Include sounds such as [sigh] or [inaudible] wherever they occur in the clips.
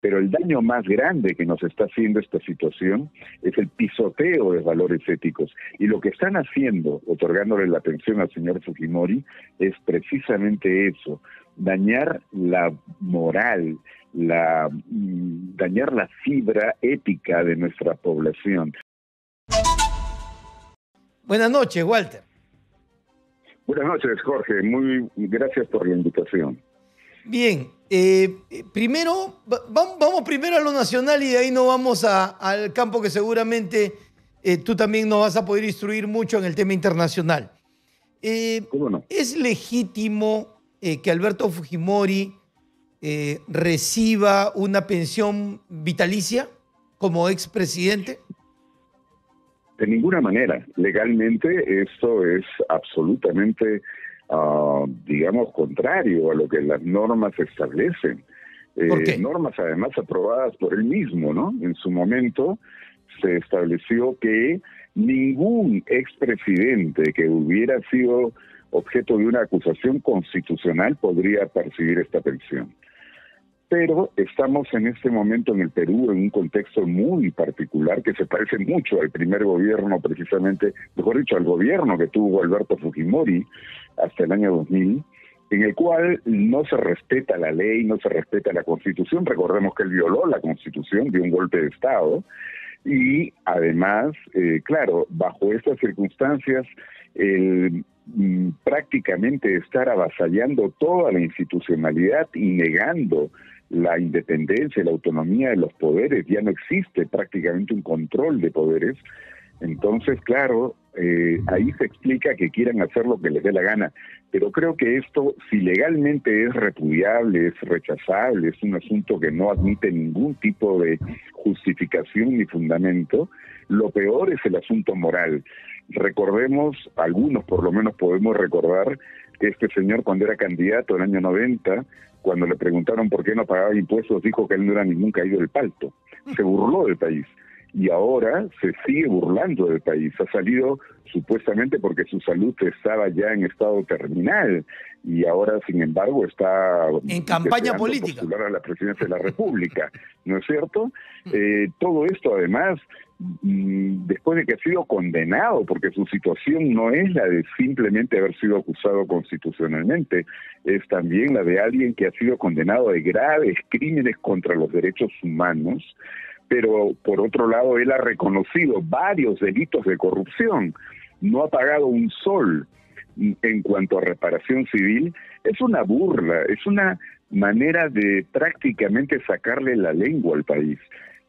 Pero el daño más grande que nos está haciendo esta situación es el pisoteo de valores éticos. Y lo que están haciendo, otorgándole la pensión al señor Fujimori, es precisamente eso, dañar la moral, la, mm, dañar la fibra ética de nuestra población. Buenas noches, Walter. Buenas noches, Jorge. Muy gracias por la invitación. Bien, eh, primero, vamos primero a lo nacional y de ahí nos vamos al campo que seguramente eh, tú también nos vas a poder instruir mucho en el tema internacional. Eh, ¿Cómo no? ¿Es legítimo que Alberto Fujimori reciba una pensión vitalicia como expresidente? De ninguna manera. Legalmente esto es absolutamente Ah, digamos, contrario a lo que las normas establecen. Eh, normas además aprobadas por él mismo, ¿no? En su momento se estableció que ningún expresidente que hubiera sido objeto de una acusación constitucional podría percibir esta pensión. Pero estamos en este momento en el Perú en un contexto muy particular que se parece mucho al primer gobierno, precisamente, mejor dicho, al gobierno que tuvo Alberto Fujimori, hasta el año 2000, en el cual no se respeta la ley, no se respeta la constitución. Recordemos que él violó la constitución, dio un golpe de Estado. Y además, eh, claro, bajo estas circunstancias, el mm, prácticamente estar avasallando toda la institucionalidad y negando la independencia, la autonomía de los poderes, ya no existe prácticamente un control de poderes, entonces, claro, eh, ahí se explica que quieran hacer lo que les dé la gana, pero creo que esto, si legalmente es repudiable, es rechazable, es un asunto que no admite ningún tipo de justificación ni fundamento, lo peor es el asunto moral. Recordemos, algunos por lo menos podemos recordar que este señor cuando era candidato en el año 90, cuando le preguntaron por qué no pagaba impuestos, dijo que él no era ningún caído del palto. Se burló del país y ahora se sigue burlando del país. Ha salido supuestamente porque su salud estaba ya en estado terminal y ahora, sin embargo, está en campaña política a la presidencia de la República, ¿no es cierto? Mm. Eh, todo esto, además, mm, después de que ha sido condenado, porque su situación no es la de simplemente haber sido acusado constitucionalmente, es también la de alguien que ha sido condenado de graves crímenes contra los derechos humanos pero por otro lado él ha reconocido varios delitos de corrupción, no ha pagado un sol en cuanto a reparación civil, es una burla, es una manera de prácticamente sacarle la lengua al país,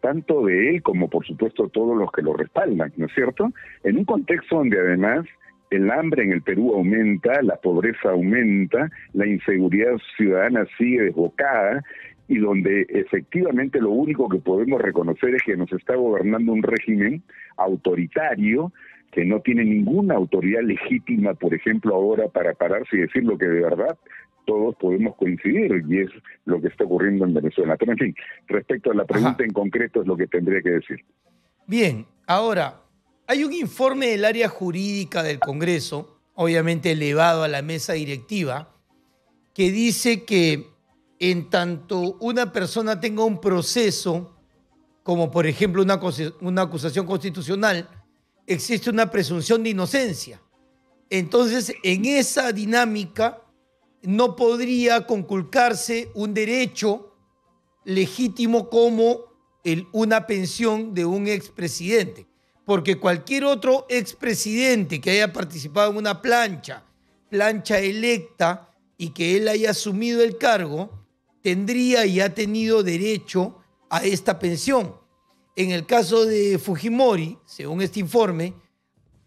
tanto de él como por supuesto todos los que lo respaldan, ¿no es cierto? En un contexto donde además el hambre en el Perú aumenta, la pobreza aumenta, la inseguridad ciudadana sigue desbocada y donde efectivamente lo único que podemos reconocer es que nos está gobernando un régimen autoritario que no tiene ninguna autoridad legítima, por ejemplo, ahora para pararse y decir lo que de verdad todos podemos coincidir y es lo que está ocurriendo en Venezuela. Pero en fin, respecto a la pregunta en concreto es lo que tendría que decir. Bien, ahora, hay un informe del área jurídica del Congreso, obviamente elevado a la mesa directiva, que dice que en tanto una persona tenga un proceso, como por ejemplo una, una acusación constitucional, existe una presunción de inocencia. Entonces, en esa dinámica no podría conculcarse un derecho legítimo como el, una pensión de un expresidente, porque cualquier otro expresidente que haya participado en una plancha, plancha electa, y que él haya asumido el cargo, tendría y ha tenido derecho a esta pensión. En el caso de Fujimori, según este informe,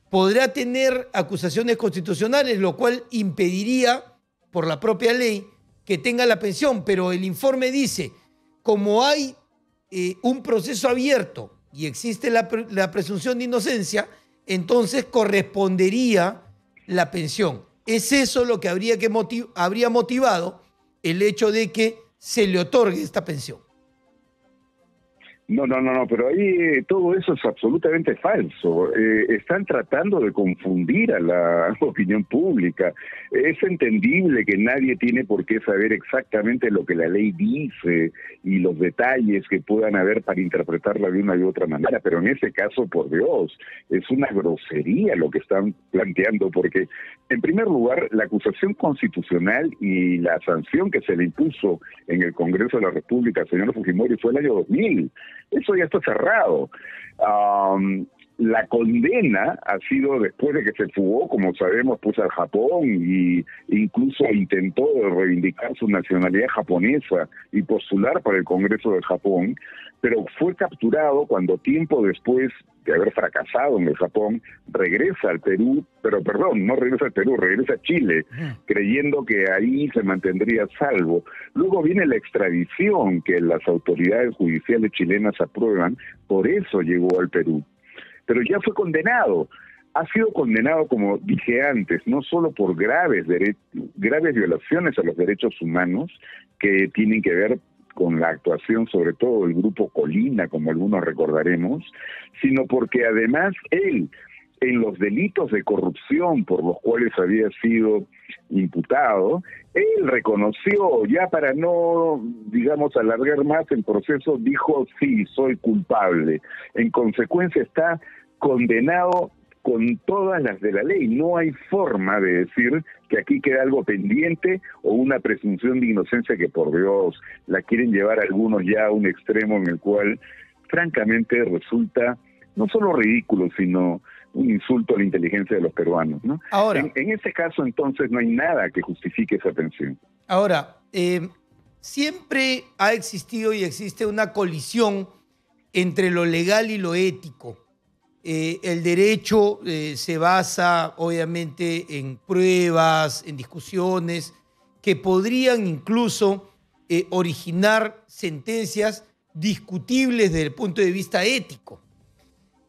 podrá tener acusaciones constitucionales, lo cual impediría, por la propia ley, que tenga la pensión. Pero el informe dice, como hay eh, un proceso abierto y existe la, presunción de inocencia, entonces correspondería la pensión. Es eso lo que habría, que habría motivado el hecho de que se le otorgue esta pensión. No, no, no, no, pero ahí eh, todo eso es absolutamente falso. Eh, están tratando de confundir a la [laughs] opinión pública. Es entendible que nadie tiene por qué saber exactamente lo que la ley dice y los detalles que puedan haber para interpretarla de una y otra manera, pero en ese caso, por Dios, es una grosería lo que están planteando, porque en primer lugar, la acusación constitucional y la sanción que se le impuso en el Congreso de la República al señor Fujimori fue el año 2000 eso ya está cerrado. La condena ha sido después de que se fugó, como sabemos, pues al Japón y incluso intentó reivindicar su nacionalidad japonesa y postular para el Congreso de Japón, pero fue capturado cuando tiempo después de haber fracasado en el Japón, regresa al Perú, pero perdón, no regresa al Perú, regresa a Chile, creyendo que ahí se mantendría salvo. Luego viene la extradición que las autoridades judiciales chilenas aprueban, por eso llegó al Perú. Pero ya fue condenado. Ha sido condenado, como dije antes, no solo por graves, graves violaciones a los derechos humanos que tienen que ver con la actuación sobre todo del grupo Colina, como algunos recordaremos, sino porque además él, en los delitos de corrupción por los cuales había sido imputado, él reconoció, ya para no, digamos, alargar más el proceso, dijo, sí, soy culpable. En consecuencia está condenado con todas las de la ley. No hay forma de decir que aquí queda algo pendiente o una presunción de inocencia que por Dios la quieren llevar algunos ya a un extremo en el cual francamente resulta no solo ridículo, sino un insulto a la inteligencia de los peruanos. ¿no? Ahora, en, ese caso entonces no hay nada que justifique esa pensión. Ahora, eh, siempre ha existido y existe una colisión entre lo legal y lo ético. Eh, el derecho eh, se basa obviamente en pruebas, en discusiones, que podrían incluso eh, originar sentencias discutibles desde el punto de vista ético.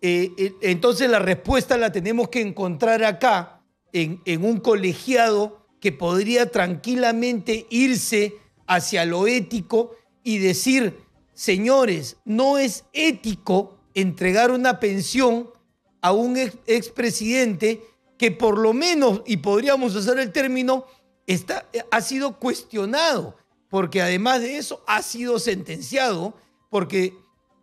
entonces la respuesta la tenemos que encontrar acá, en, en un colegiado que podría tranquilamente irse hacia lo ético y decir, señores, no es ético entregar una pensión a un expresidente que por lo menos, y podríamos usar el término, está, ha sido cuestionado, porque además de eso ha sido sentenciado, porque,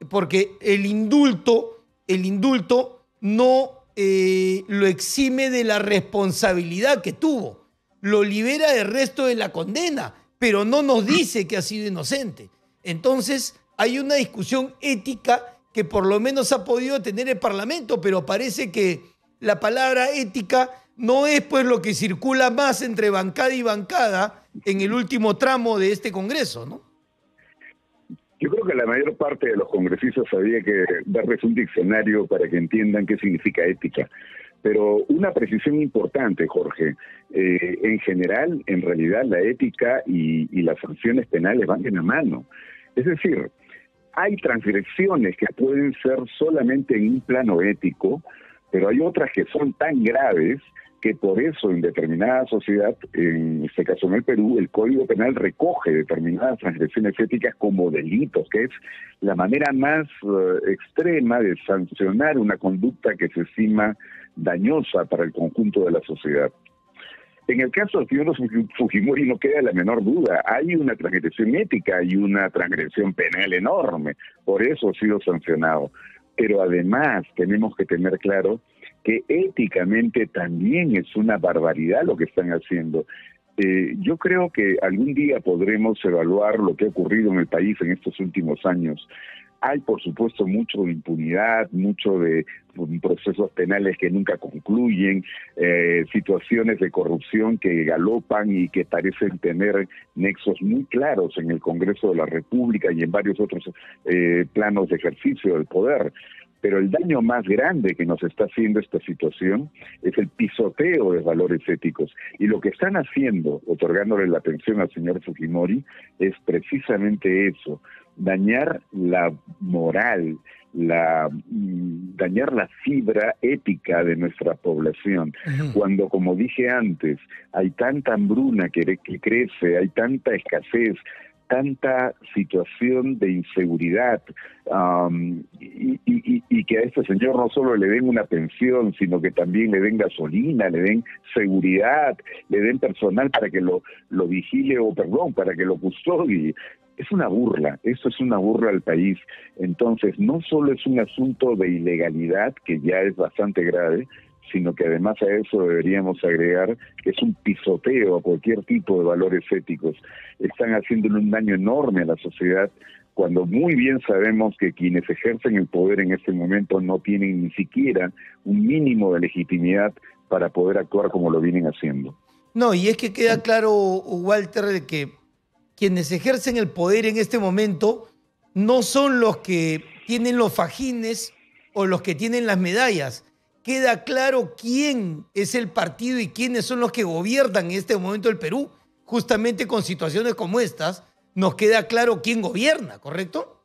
porque el indulto, el indulto no eh, lo exime de la responsabilidad que tuvo, lo libera del resto de la condena, pero no nos dice que ha sido inocente. Entonces hay una discusión ética que por lo menos ha podido tener el Parlamento, pero parece que la palabra ética no es pues lo que circula más entre bancada y bancada en el último tramo de este Congreso, ¿no? Yo creo que la mayor parte de los congresistas había que darles un diccionario para que entiendan qué significa ética. Pero una precisión importante, Jorge, eh, en general, en realidad, la ética y, y las sanciones penales van de la mano. Es decir, hay transgresiones que pueden ser solamente en un plano ético, pero hay otras que son tan graves que por eso en determinada sociedad, en este caso en el Perú, el Código Penal recoge determinadas transgresiones éticas como delitos, que es la manera más eh, extrema de sancionar una conducta que se estima dañosa para el conjunto de la sociedad. En el caso del señor Fujimori no queda la menor duda, hay una transgresión ética y una transgresión penal enorme, por eso ha sido sancionado. Pero además tenemos que tener claro que éticamente también es una barbaridad lo que están haciendo. Eh, yo creo que algún día podremos evaluar lo que ha ocurrido en el país en estos últimos años. Hay, por supuesto, mucho de impunidad, mucho de procesos penales que nunca concluyen, eh, situaciones de corrupción que galopan y que parecen tener nexos muy claros en el Congreso de la República y en varios otros eh, planos de ejercicio del poder. Pero el daño más grande que nos está haciendo esta situación es el pisoteo de valores éticos. Y lo que están haciendo, otorgándole la atención al señor Fujimori, es precisamente eso, dañar la moral, la mm, dañar la fibra ética de nuestra población. Cuando, como dije antes, hay tanta hambruna que, que crece, hay tanta escasez, tanta situación de inseguridad y, que a este señor no solo le den una pensión, sino que también le den gasolina, le den seguridad, le den personal para que lo, lo vigile o, perdón, para que lo custodie. Es una burla, eso es una burla al país. Entonces, no solo es un asunto de ilegalidad, que ya es bastante grave, sino que además a eso deberíamos agregar que es un pisoteo a cualquier tipo de valores éticos. Están haciéndole un daño enorme a la sociedad cuando muy bien sabemos que quienes ejercen el poder en este momento no tienen ni siquiera un mínimo de legitimidad para poder actuar como lo vienen haciendo. No, y es que queda claro, Walter, que quienes ejercen el poder en este momento no son los que tienen los fajines o los que tienen las medallas, queda claro quién es el partido y quiénes son los que gobiernan en este momento el Perú. Justamente con situaciones como estas, nos queda claro quién gobierna, ¿correcto?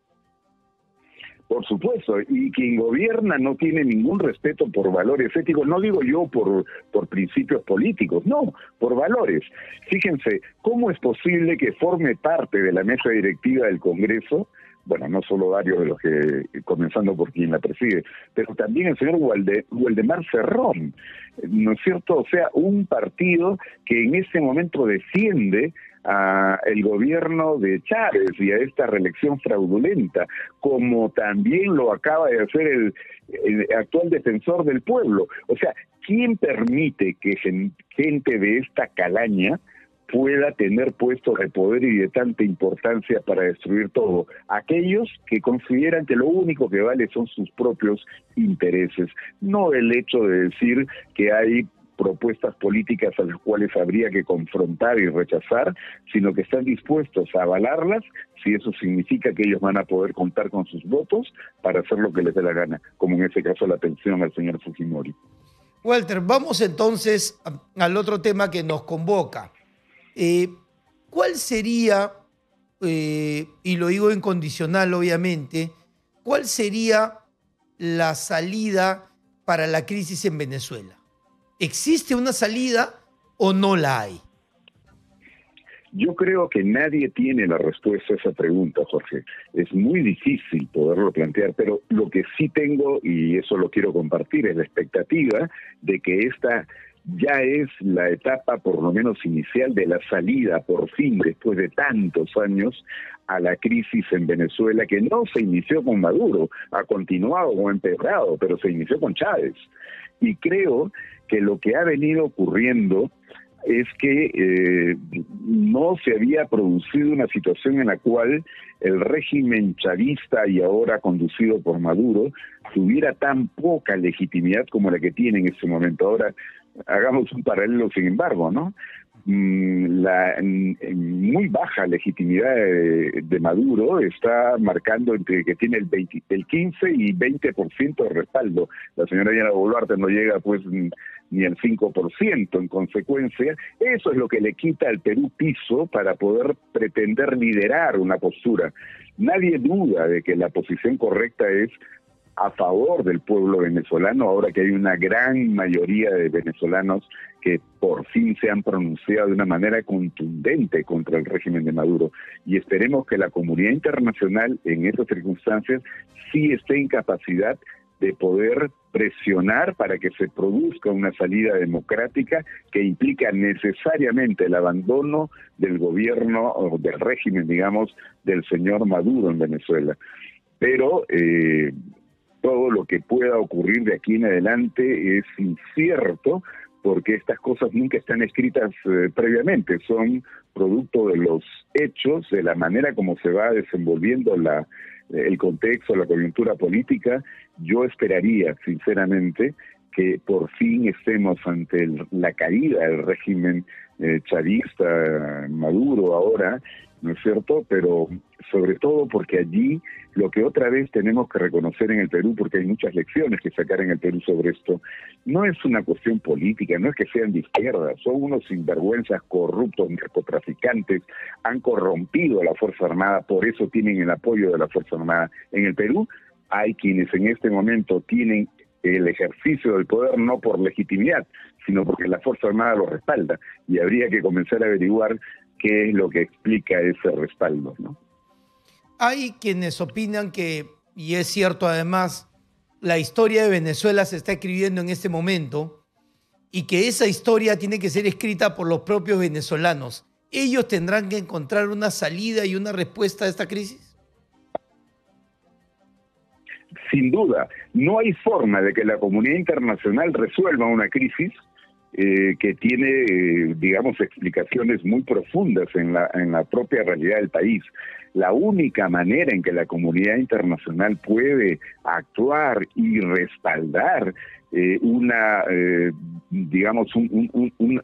Por supuesto, y quien gobierna no tiene ningún respeto por valores éticos, no digo yo por, por principios políticos, no, por valores. Fíjense, ¿cómo es posible que forme parte de la mesa directiva del Congreso bueno, no solo varios de los que, comenzando por quien la preside, pero también el señor Waldemar Cerrón, ¿no es cierto? O sea, un partido que en ese momento defiende a el gobierno de Chávez y a esta reelección fraudulenta, como también lo acaba de hacer el, el actual defensor del pueblo. O sea, ¿quién permite que gente de esta calaña pueda tener puestos de poder y de tanta importancia para destruir todo. Aquellos que consideran que lo único que vale son sus propios intereses, no el hecho de decir que hay propuestas políticas a las cuales habría que confrontar y rechazar, sino que están dispuestos a avalarlas si eso significa que ellos van a poder contar con sus votos para hacer lo que les dé la gana, como en ese caso la atención al señor Fujimori. Walter, vamos entonces al otro tema que nos convoca. Eh, ¿Cuál sería, eh, y lo digo en condicional obviamente, cuál sería la salida para la crisis en Venezuela? ¿Existe una salida o no la hay? Yo creo que nadie tiene la respuesta a esa pregunta, Jorge. Es muy difícil poderlo plantear, pero lo que sí tengo, y eso lo quiero compartir, es la expectativa de que esta ya es la etapa por lo menos inicial de la salida por fin después de tantos años a la crisis en Venezuela que no se inició con Maduro, ha continuado o empeorado, pero se inició con Chávez. Y creo que lo que ha venido ocurriendo es que eh, no se había producido una situación en la cual el régimen chavista y ahora conducido por Maduro tuviera tan poca legitimidad como la que tiene en este momento. Ahora, hagamos un paralelo, sin embargo, ¿no? Mm, la muy baja legitimidad de, Maduro está marcando entre que tiene el, 20, el 15 y 20% de respaldo. La señora Diana Boluarte no llega pues ni al 5%. En consecuencia, eso es lo que le quita al Perú piso para poder pretender liderar una postura. Nadie duda de que la posición correcta es a favor del pueblo venezolano, ahora que hay una gran mayoría de venezolanos que por fin se han pronunciado de una manera contundente contra el régimen de Maduro. Y esperemos que la comunidad internacional en estas circunstancias sí esté en capacidad de poder presionar para que se produzca una salida democrática que implica necesariamente el abandono del gobierno o del régimen, digamos, del señor Maduro en Venezuela. Pero eh, todo lo que pueda ocurrir de aquí en adelante es incierto porque estas cosas nunca están escritas eh, previamente, son producto de los hechos, de la manera como se va desenvolviendo la, el contexto, la coyuntura política. Yo esperaría, sinceramente, que por fin estemos ante la caída del régimen eh, chavista Maduro ahora ¿no es cierto? Pero sobre todo porque allí lo que otra vez tenemos que reconocer en el Perú, porque hay muchas lecciones que sacar en el Perú sobre esto, no es una cuestión política, no es que sean de izquierda, son unos sinvergüenzas corruptos, narcotraficantes, han corrompido a la Fuerza Armada, por eso tienen el apoyo de la Fuerza Armada. En el Perú hay quienes en este momento tienen el ejercicio del poder no por legitimidad, sino porque la Fuerza Armada lo respalda. Y habría que comenzar a averiguar qué es lo que explica ese respaldo, ¿no? Hay quienes opinan que, y es cierto además, la historia de Venezuela se está escribiendo en este momento y que esa historia tiene que ser escrita por los propios venezolanos. ¿Ellos tendrán que encontrar una salida y una respuesta a esta crisis? Sin duda, no hay forma de que la comunidad internacional resuelva una crisis eh, que tiene, eh, digamos, explicaciones muy profundas en la, en la propia realidad del país. La única manera en que la comunidad internacional puede actuar y respaldar eh, una, digamos,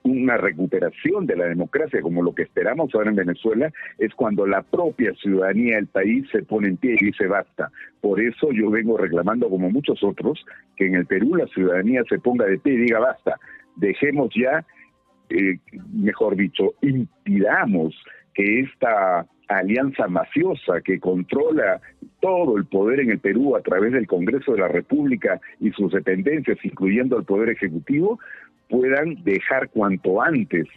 una recuperación de la democracia como lo que esperamos ahora en Venezuela es cuando la propia ciudadanía del país se pone en pie y dice basta. Por eso yo vengo reclamando, como muchos otros, que en el Perú la ciudadanía se ponga de pie y diga basta dejemos ya, eh, mejor dicho, impidamos que esta alianza mafiosa que controla todo el poder en el Perú a través del Congreso de la República y sus dependencias, incluyendo el Poder Ejecutivo, puedan dejar cuanto antes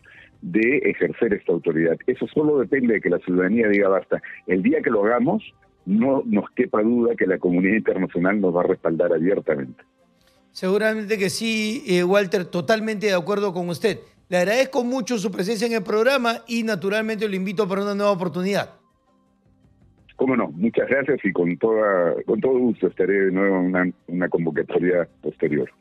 de ejercer esta autoridad. Eso solo depende de que la ciudadanía diga basta. El día que lo hagamos, no nos quepa duda que la comunidad internacional nos va a respaldar abiertamente. Seguramente que sí, eh, Walter, totalmente de acuerdo con usted. Le agradezco mucho su presencia en el programa y naturalmente lo invito para una nueva oportunidad. Cómo no, muchas gracias y con toda con todo gusto estaré de nuevo en una, una convocatoria posterior.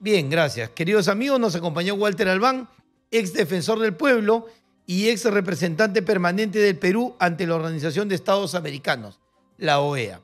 Bien, gracias. Queridos amigos, nos acompañó Walter Albán, ex defensor del pueblo y ex representante permanente del Perú ante la Organización de Estados Americanos, la OEA.